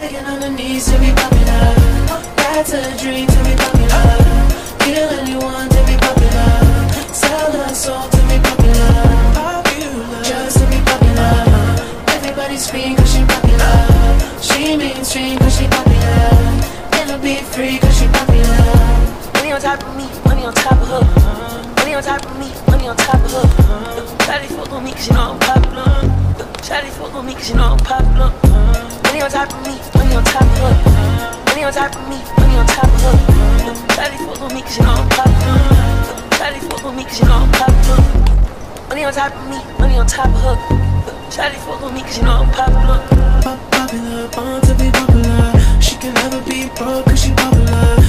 Begging on the knees to be popular. That's a dream to be popular. Kill anyone to be popular. Sell her soul to be popular. Popular. Just to be popular. Everybody scream cause she popular. She mainstream she popular. Be free she popular. Money on top of me, money on top of her. Money on top of me, money on top of her. Cause you know I'm popular. Shawty fuck on me cause you know I'm popular. Money on top of me, money on top of her. Money on top of me, money on top of her. Shawty fuck on me cause you know I'm popular. Shawty fuck on me cause you know I'm popular. Money on top of me, money on top of her. Shawty fuck on me cause you know I'm popular. Pop popular, born to be popular. She can never be broke cause she popular.